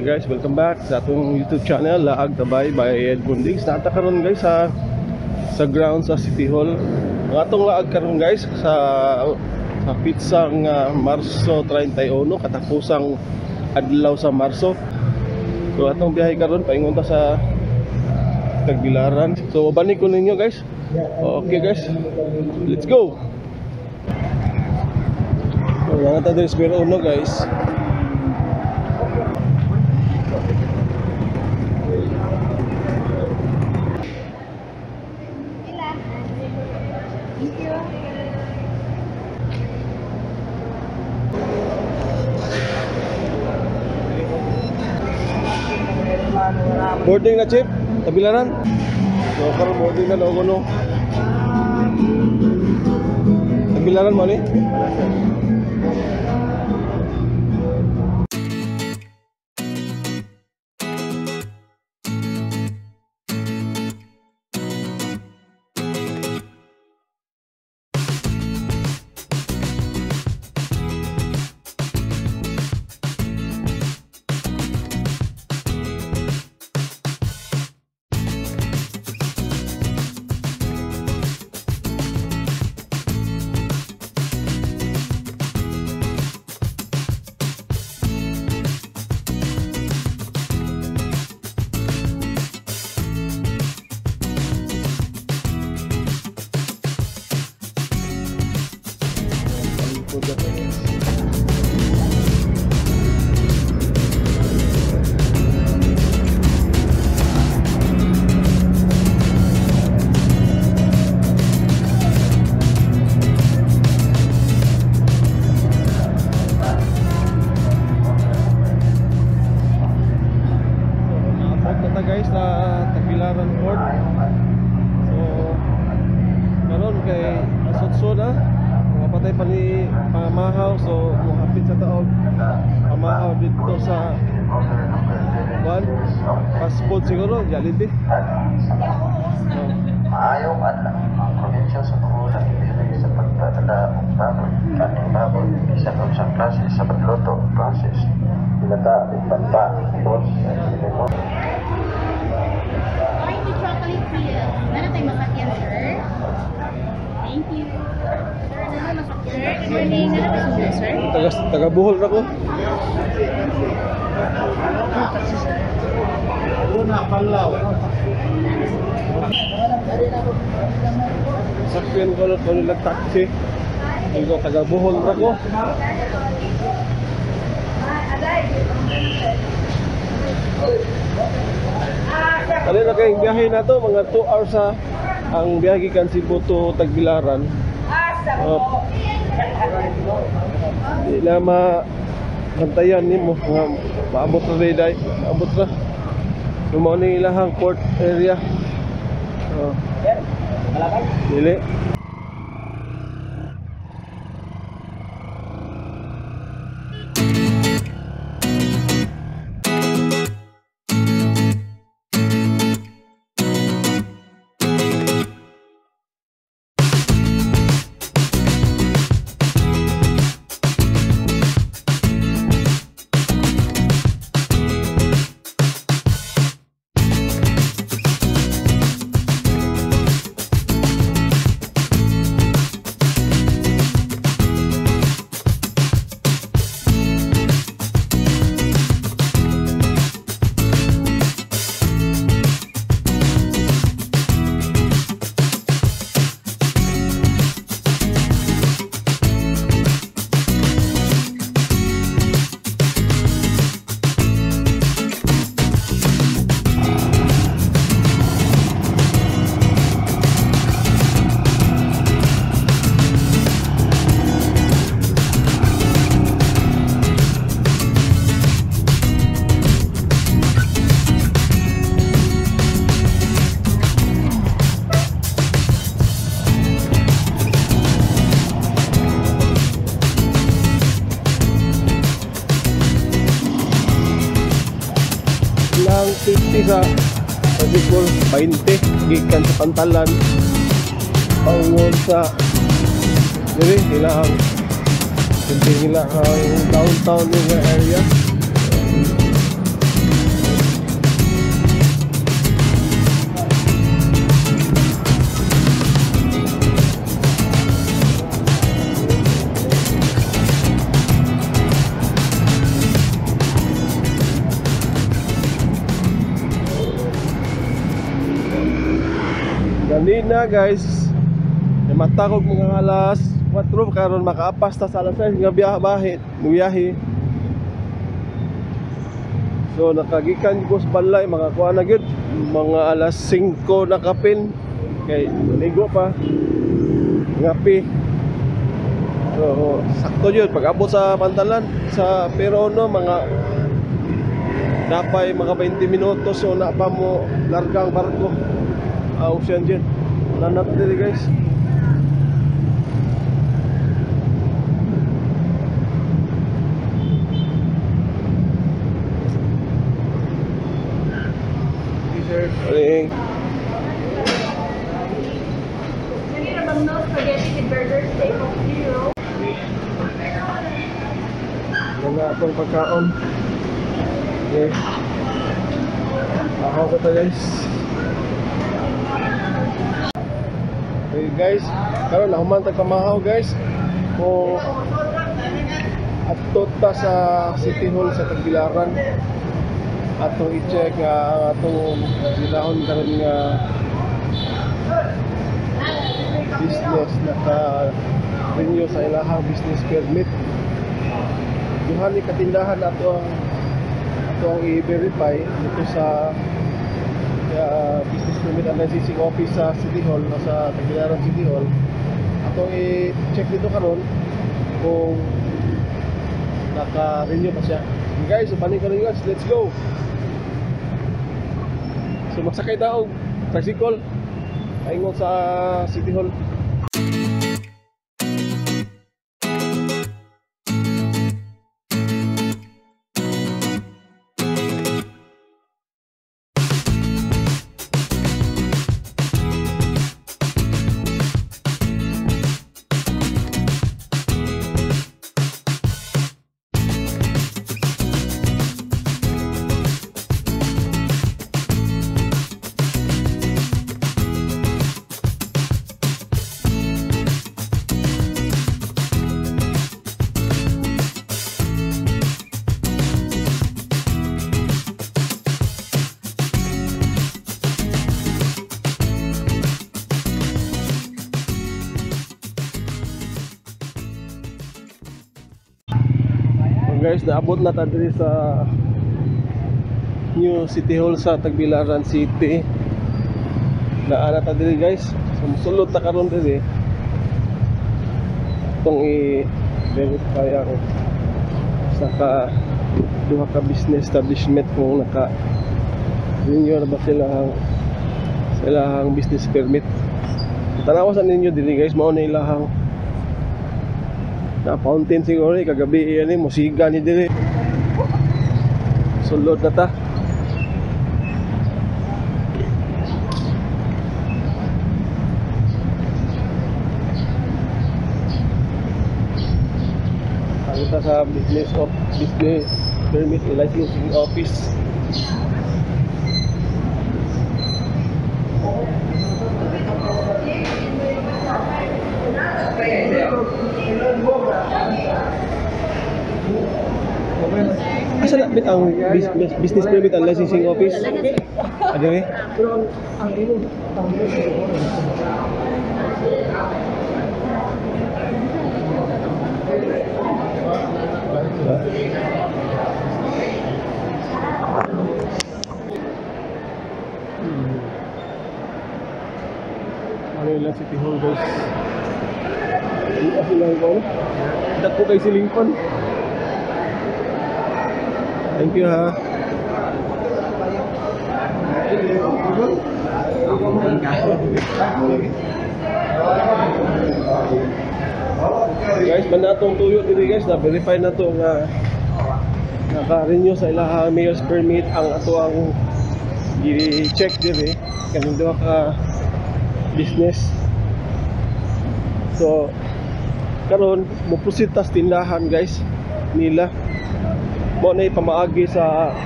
Okay guys, welcome back sa atong YouTube channel Laag Tabay by Ed Bundings. Nata karon guys sa sa ground sa City Hall. Ang atong laag karon guys sa sa pitsang uh, Marso 31 katapusang adlaw sa Marso. So atong biyahe karon paingon ta sa Tagbilaran. So bani ko ninyo guys. Okay guys. Let's go. So, yan uno guys. Boarding na chip, tabilaran. So karon boarding na logo no. Tabilaran mo ni? Guys sa Tagbilaran Port. So karon kay asod na mga patay pa ni pamahaw so muhapit sa taog pamahaw dito sa Juan passport siguro Jollibee so, Maayong adlaw ang probinsya sa Tugulan ibigay sa pagdadala ng baboy, kaning baboy, isa ng isang klase sa pagluto, process, pinata, banta, boss, morning. Ano ba sundo, sir? taga taga Bohol na ko Sakyan ko lang ko nila taxi Ikaw taga Bohol na ko Ano na kayong biyahe na to, mga 2 hours sa ang biyahe kan Cebu to Tagbilaran. Uh, di na ma bantayan ni mo. Nga maabot na rin dahil maabot na. Lumaw na ilahang port area. Oh. dili lang 50 sa Bicol 20 gikan sa pantalan. Pangwon sa dili nila ang hindi nila ang downtown area Kanina guys, may matakog mga alas 4 karon makaapas ta sa alas 6 nga biyahe, biyahe. So nakagikan ko sa balay mga kuha na gyud mga alas 5 na kapin kay ligo pa ngapi. So sakto yun pag abot sa pantalan sa Perono mga napay mga 20 minutos so na pa mo largang barko. Ah, ocean. Wala na dito guys. Zero? Mga atong pagkaon. Okay. Ako ko to guys. Okay guys, karon na humantag pamahaw guys. Kung ato ta sa City Hall sa Tagbilaran. Atong i-check nga ang atong silahon karon nga business naka renew sa ilahang business permit duhan ni katindahan ato ang ato ang i-verify dito sa uh, business permit and licensing office sa City Hall o sa Tagbilaran City Hall. Ato i-check dito karon kung naka-renew pa siya. Okay guys, so panig karon guys, let's go. So magsakay daw. Tricycle. Paingon sa City Hall guys, naabot na ta diri sa New City Hall sa Tagbilaran City. Naana ta diri guys. So musulod ta karon diri. Itong i-verify ang sa ka duha ka business establishment kung naka renew na ba sila ang sila ang business permit. Tanawasan ninyo diri guys, mao na ilahang na fountain siguro eh, kagabi yan eh, musiga ni dire. Sulod na ta. Ano ta sa business of business permit licensing office. Asa na bit ang bus- bus- business permit and licensing office? Ano eh? Ano yun lang City Hall guys? Ano kasi lang ko? Dako kay Silingkon. Thank you ha. Guys, man natong tuyo diri guys, na verify na to nga naka-renew sa ilahang mayor's permit ang ato ang i-check diri kaning duha ka business. So karon mo proceed tas tindahan guys nila mo na ipamaagi sa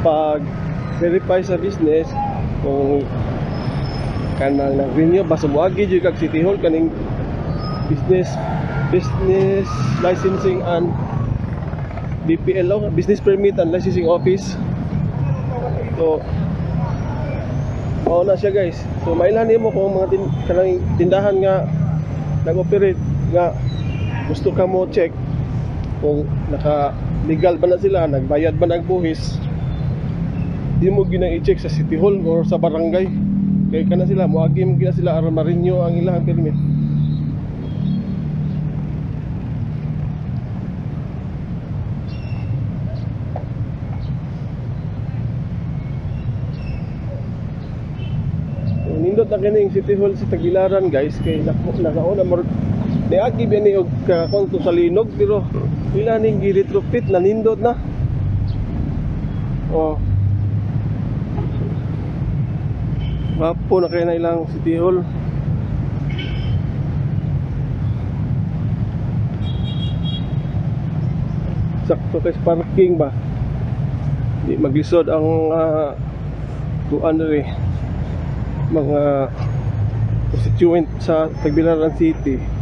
pag verify sa business kung kanang nag-renew basta moagi jud kag City Hall kaning business business licensing and BPL business permit and licensing office. So mao na siya guys. So mailan mo kung mga tin kanang tindahan nga nag-operate nga gusto ka mo check kung naka legal ba na sila nagbayad ba nagbuhis di mo ginang i-check sa city hall or sa barangay. Kay kana sila moagi mo gina sila aron ma-renew ang ilang permit. Nindot na kini City Hall sa Tagbilaran guys kay nako nakauna mar niagi ba ni og kakon sa linog pero ila ning giretrofit na nindot na. Oh. Wapo na kayo na ilang City Hall. Sakto kay parking ba? Di maglisod ang uh, Kuan rin mga constituent sa Tagbilaran City.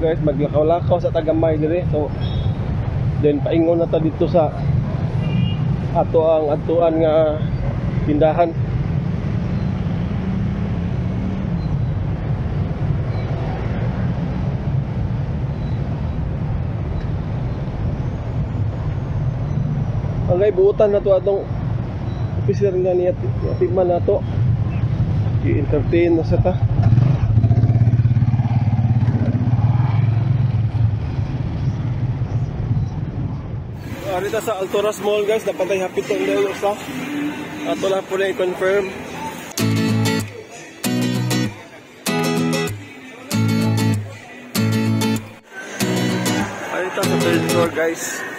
Guys, maglakaw-lakaw sa Tagamay dire. So then paingon na ta dito sa ato ang atuan nga tindahan. Agay buutan na to atong officer nga niya tigman na to. I-entertain na sa ta. Arita sa Altoras Mall guys, napatay hapit tong dahil sa ato lang po na i-confirm. Arita sa third floor guys.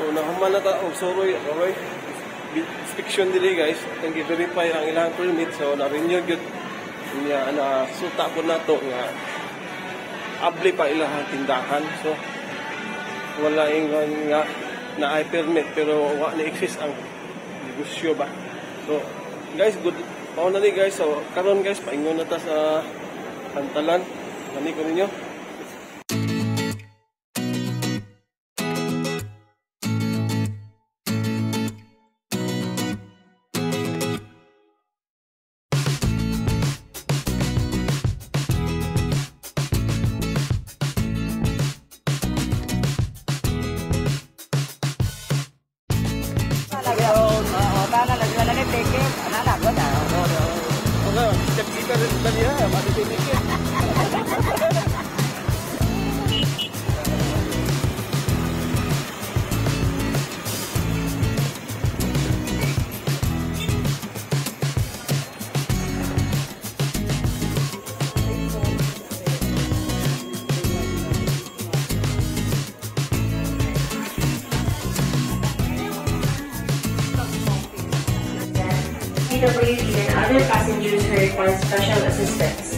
So nahuman na ta og soroy okay. Inspection dili guys, ang verify ang ilang permit so na renew gyud niya ana suta ko nato nga abli pa ilang tindahan. So wala ingon nga na ay permit pero wa na exist ang negosyo ba. So guys, good mao na ni guys. So karon guys paingon na ta sa pantalan. Kani ko ninyo. PWD and other passengers who require special assistance.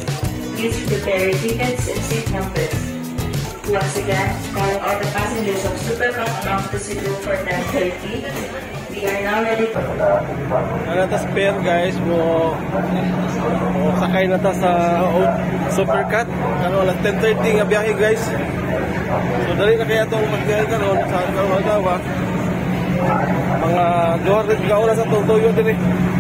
Please prepare tickets and seat numbers. Once again, calling all the passengers of Superbus bound to Cebu for 10.30. We are now ready for Ano ta spare guys mo sakay na ta sa Supercat ano alas 10:30 nga biyahe guys so dali na kaya tong pagbiyahe karon sa Kawagawa mga duha rin ka oras sa tuyo diri Salamat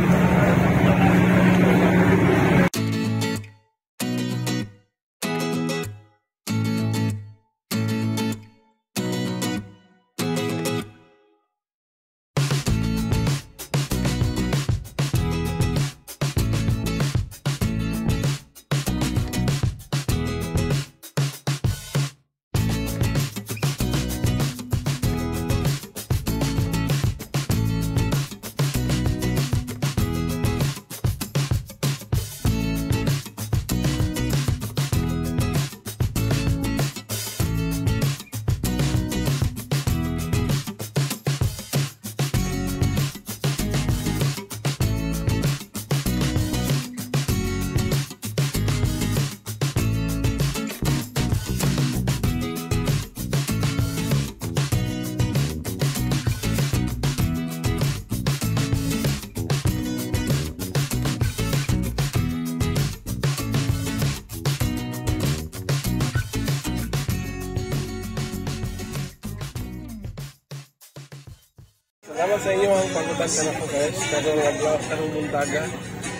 ka na po guys. Pero wala karong muntaga.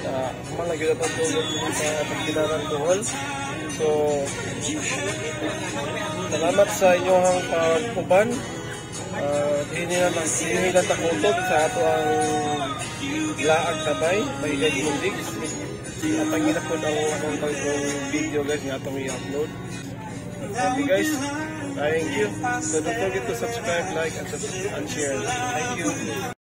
Uh, malagi na itong tulog sa pagkinaran tuhol. So, salamat sa inyo ang pagpuban. Uh, na hindi na takutot sa ato ang laag tabay by Edmund Diggs. At ang ginapod ang akong pagkong video guys nga itong i-upload. Okay guys, thank you. So don't forget to subscribe, like, and, and share. Thank you.